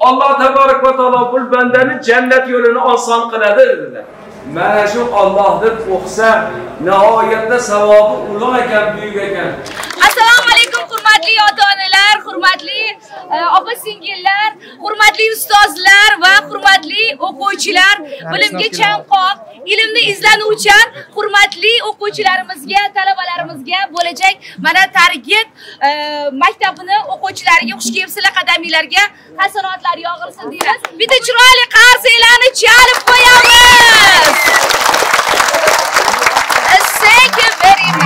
Alloh taborak va taolo bu bandani jannat yo'lini oson qiladi dedilar. Mana shu Alloh deb o'qsa, nihoyatda savobi ulug' ekan, buyuk ekan. Assalomu alaykum hurmatli ota-onalar, hurmatli e, opa-singillar, hurmatli ustozlar va hurmatli o'quvchilar, bilimga chanqoq, ilmni izlanuvchan hurmatli o'quvchilarimizga, talabalarimizga bo'lajak mana targit e, maktabini o'quvchilariga xush kelibsizlar qadaminglarga hasanotlar yog'ilsin deymiz. Bitta chiroyli qarsiylarni chalib qo'yamiz. Thank you very much.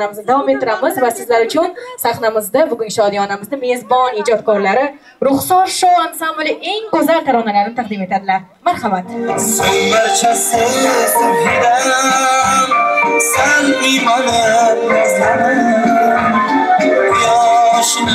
Bugungi davom ettiramiz va sizlar uchun sahnamizda bugungi shodiyonamizni mezbon ijodkorlari ruxsor show ansambli eng go'zal taronalarini taqdim etadilar. Marhamat. Sen barchasi sevgidan Sen iymonim nazlarim Quyoshini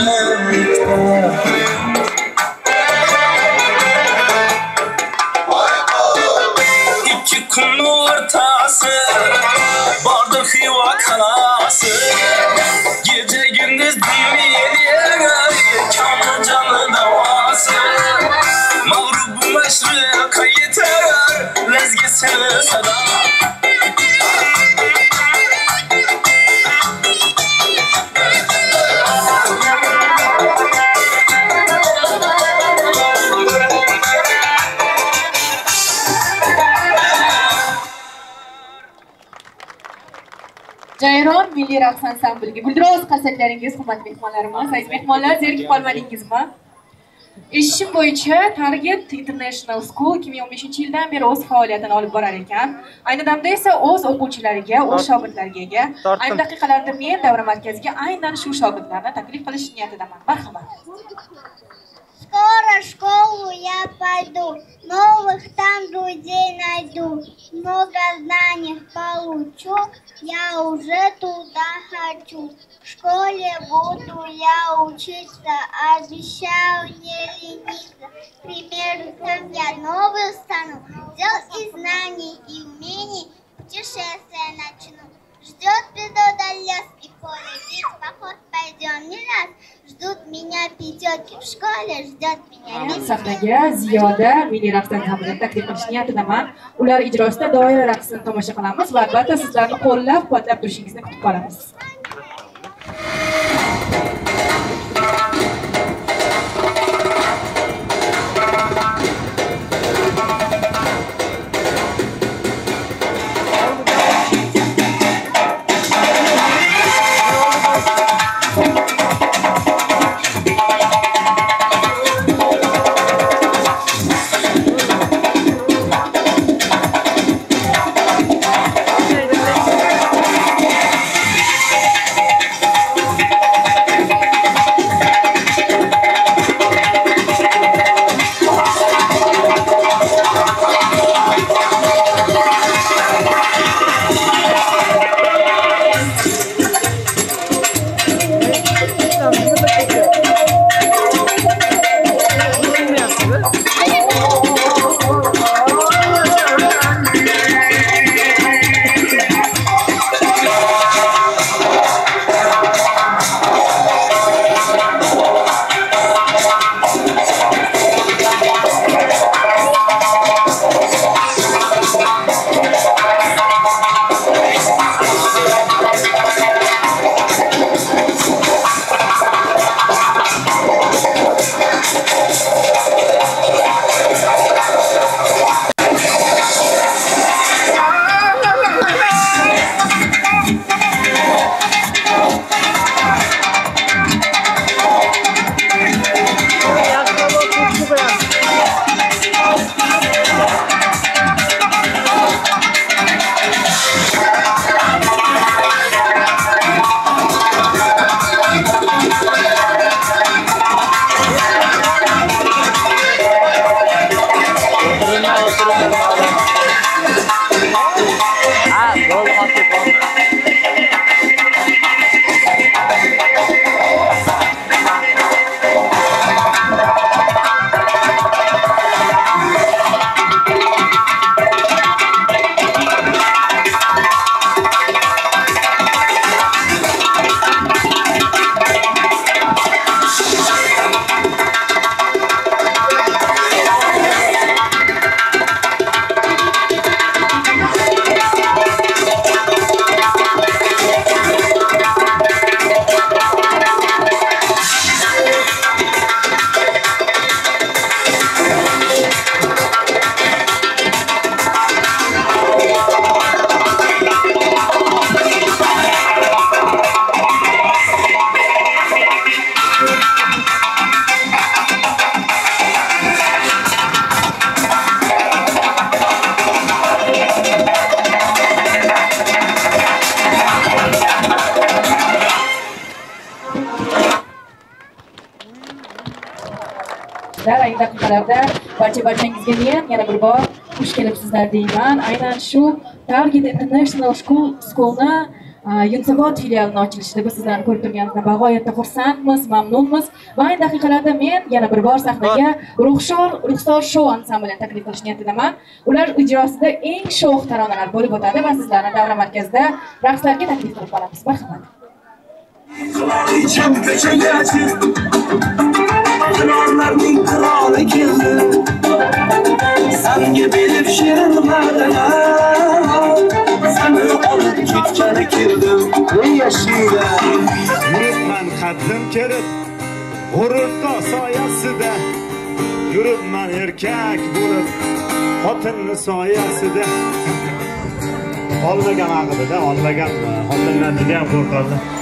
yeter Lezgisini sada jayron milliy raqs ansambliga guldiroz qarsaklaringiz hurmatli mehmonlarimiz. Aziz mehmonlar zerikib qolmadingizmi? Eshitishim bo'yicha target international school 2015 yildan beri o'z faoliyatini olib borar ekan. Ayni damda esa o'z o'quvchilariga o'z shogirdlariga ayni daqiqalarda men davra markaziga aynan shu shogirdlarni taklif qilish niyatidaman. Marhamat Скоро в школу я пойду, новых там друзей найду, много знаний получу, я уже туда хочу. В школе буду я учиться, обещаю не лениться. Там я новый стану, дел и знаний, и умений, путешествия начну. Ждет природа лес и поле, ведь поход пойдем не раз. Ждут меня пятерки в школе, ждет меня весь sahnaga ziyoda milliy raqsdan hamda taklif qilish niyatidaman ular ijrosida doira raqsini tomosha qilamiz va albatta sizlarni qo'llab quvvatlab turishingizni kutib qolamiz barcha barchangizga men yana bir bor. Xush kelibsizlar deyman. Aynan shu target international school schoolni yunusobod filialini ochilishida biz sizlarni ko'rib turganimizdan bag'oyatda xursandmiz mamnunmiz. Va ayni daqiqalarda men yana bir bor sahnaga ruxshor ruxsor shou ansamblini taklif qilish niyatidaman. Ular ijrosida eng sho'x taronalar bo'lib o'tadi va sizlarni davra markazida raqslarga taklif qilib qolamiz marhamat. Kraliçem qiroli keldi. Sanga berib shirinlardan Seni olib ketgani keldim Ey yashira Yuribman qaddim kelib G'ururto soyasida Yuribman erkak bo'lib Xotinni soyasida Olmagan haqida, olmagan xotindan juda ham qo'rqardim.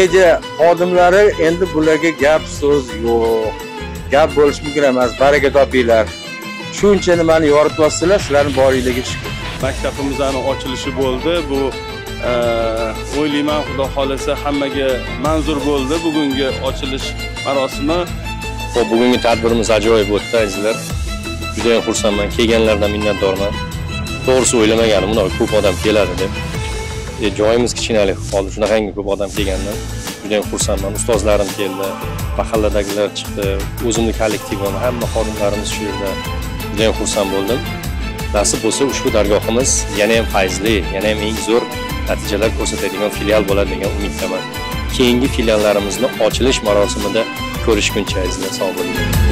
Media xodimlari endi bularga gap so'z yo'q gap bo'lishi mumkin emas baraka topinglar shuncha nimani yorityapsizlar sizlarni boringlarga shukur maktabimizni ochilishi bo'ldi bu e, o'ylayman xudo xohlasa hammaga manzur bo'ldi bugungi ochilish marosimi Xo'p, bugungi tadbirimiz ajoyib o'tdi azizlar. Juda ham xursandman. Kelganlardan minnatdorman. To'g'risi o'ylamagandim, bunaqa ko'p odam keladi deb. E, joyimiz kichkinalik qoldi. Shunaqangi ko'p odam kelgandan juda ham xursandman. Ustozlarim keldi, mahalladagilar chiqdi, o'zimni kollektivim, hamma xodimlarimiz shu yerda. Juda ham xursand bo'ldim. Nasib bo'lsa ushbu dargohimiz yana ham fayzli, yana ham eng zo'r natijalar ko'rsatadigan filial bo'ladi degan umiddaman. Keyingi filiallarimizni ochilish marosimida ko'rishguncha azizlar sog' bo'ling.